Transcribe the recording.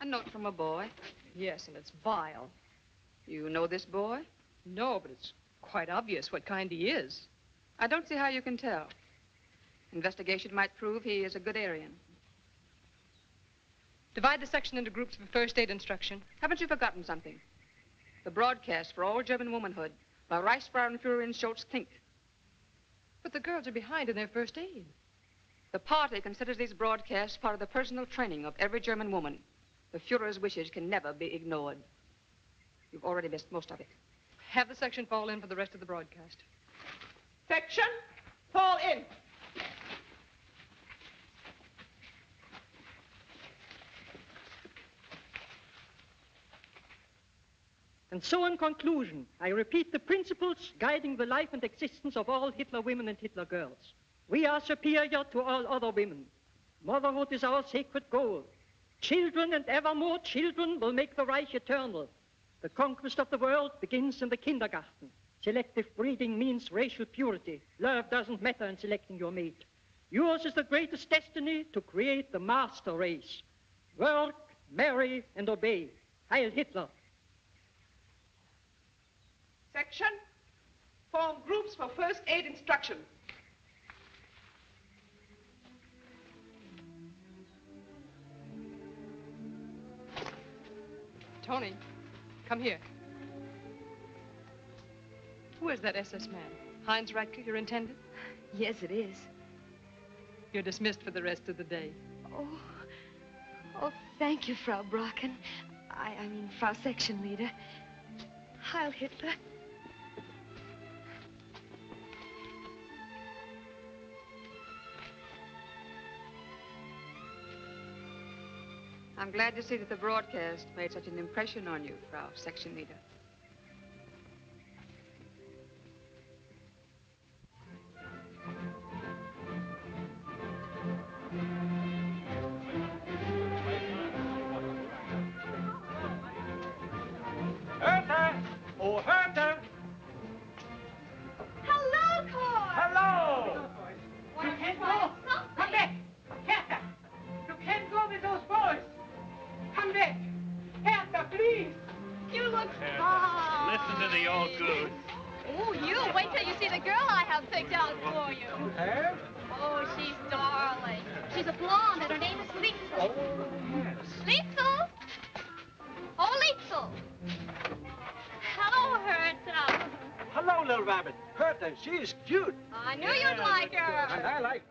A note from a boy. Yes, and it's vile. You know this boy? No, but it's quite obvious what kind he is. I don't see how you can tell. Investigation might prove he is a good Aryan. Divide the section into groups for first aid instruction. Haven't you forgotten something? The broadcast for all German womanhood by Reichsfrauenführerin Scholtz-Klink. But the girls are behind in their first aid. The party considers these broadcasts part of the personal training of every German woman. The Fuhrer's wishes can never be ignored. You've already missed most of it. Have the section fall in for the rest of the broadcast. Section, fall in. And so, in conclusion, I repeat the principles guiding the life and existence of all Hitler women and Hitler girls. We are superior to all other women. Motherhood is our sacred goal. Children and ever more children will make the Reich eternal. The conquest of the world begins in the kindergarten. Selective breeding means racial purity. Love doesn't matter in selecting your mate. Yours is the greatest destiny to create the master race. Work, marry, and obey. Heil Hitler. Section, form groups for first aid instruction. Tony, come here. Who is that SS man? Heinz Reitke, your intendant? Yes, it is. You're dismissed for the rest of the day. Oh, oh, thank you, Frau Bracken. I, I mean, Frau Section Leader. Heil Hitler. I'm glad to see that the broadcast made such an impression on you, Frau Section Leader. You look Listen to the old goose. Oh, you wait till you see the girl I have picked out for you. Have? Oh, she's darling. She's a blonde, and her name is Liesel. Liesel? Oh, Liesel. Oh, Hello, Hertha. Hello, little rabbit. Hertha, she is cute. I knew you'd like her. And I like